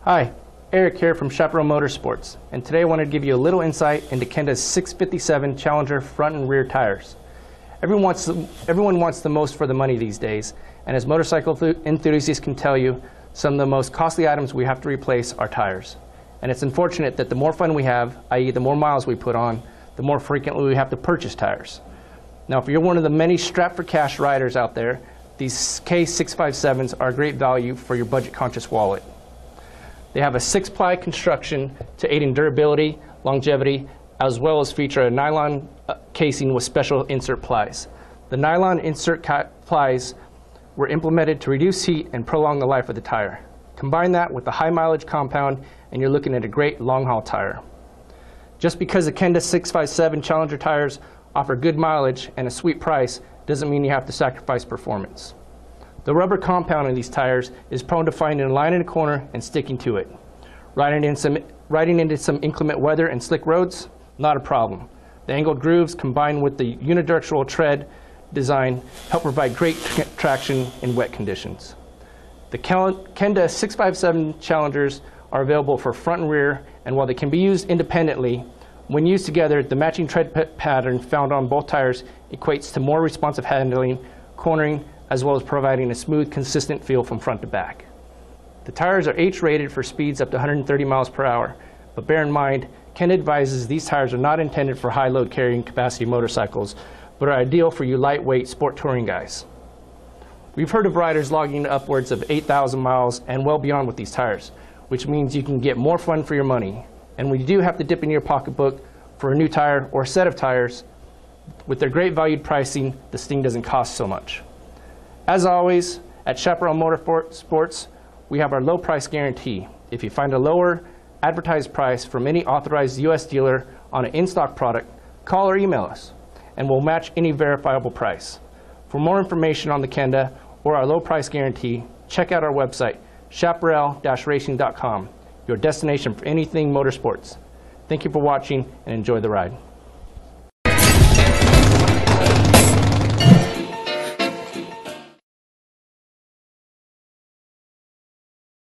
Hi, Eric here from Chaparral Motorsports, and today I wanted to give you a little insight into Kenda's 657 Challenger front and rear tires. Everyone wants, the, everyone wants the most for the money these days, and as motorcycle thu- enthusiasts can tell you, some of the most costly items we have to replace are tires. And it's unfortunate that the more fun we have, i.e. the more miles we put on, the more frequently we have to purchase tires. Now, if you're one of the many strapped for cash riders out there, these K657s are great value for your budget-conscious wallet. They have a six-ply construction to aid in durability, longevity, as well as feature a nylon uh, casing with special insert plies. The nylon insert plies were implemented to reduce heat and prolong the life of the tire. Combine that with the high mileage compound, and you're looking at a great long-haul tire. Just because the Kenda 657 Challenger tires offer good mileage and a sweet price doesn't mean you have to sacrifice performance. The rubber compound in these tires is prone to finding a line in a corner and sticking to it. Riding, in some, riding into some inclement weather and slick roads, not a problem. The angled grooves combined with the unidirectional tread design help provide great tra- traction in wet conditions. The Cal- Kenda 657 Challengers are available for front and rear, and while they can be used independently, when used together, the matching tread pattern found on both tires equates to more responsive handling, cornering, as well as providing a smooth, consistent feel from front to back. The tires are H-rated for speeds up to 130 miles per hour, but bear in mind, Ken advises these tires are not intended for high load carrying capacity motorcycles, but are ideal for you lightweight sport touring guys. We've heard of riders logging upwards of 8,000 miles and well beyond with these tires, which means you can get more fun for your money. And when you do have to dip into your pocketbook for a new tire or set of tires, with their great valued pricing, this thing doesn't cost so much. As always, at Chaparral Motorsports, we have our low price guarantee. If you find a lower advertised price from any authorized U.S. dealer on an in-stock product, call or email us, and we'll match any verifiable price. For more information on the Kenda or our low price guarantee, check out our website, chaparral-racing.com, your destination for anything motorsports. Thank you for watching and enjoy the ride.